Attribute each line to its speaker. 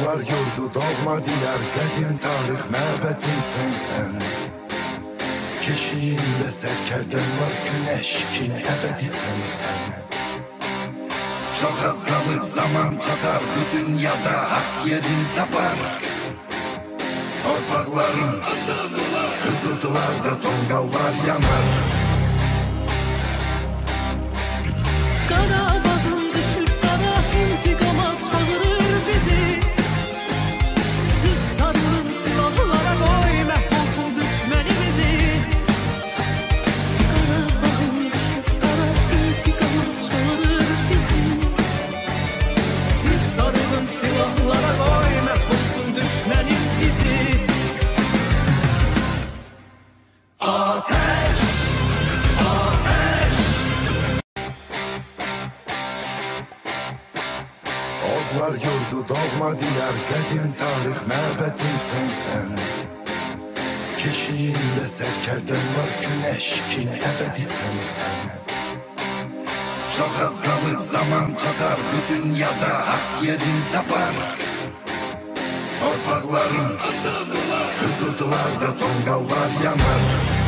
Speaker 1: Odlar yurdu doğma diyar Qədim tarix məbədimsən sən. Keşiyində sərkərdən var Güneş kimi əbədisən sən. Çok az kalıb zaman çatar Bu dünyada hak yerin tapar. Torpaqların Hüdudlarda tongallar yanar Odlar yurdu doğma diyar Qədim tarix məbədimsən sən Keşiyində sərkərdən var Güneş kimi əbədisən sən Çok az kalıb zaman çatar Bu dünyada hak yerin tapar. Torpaqların Hüdudlarda tongallar yanar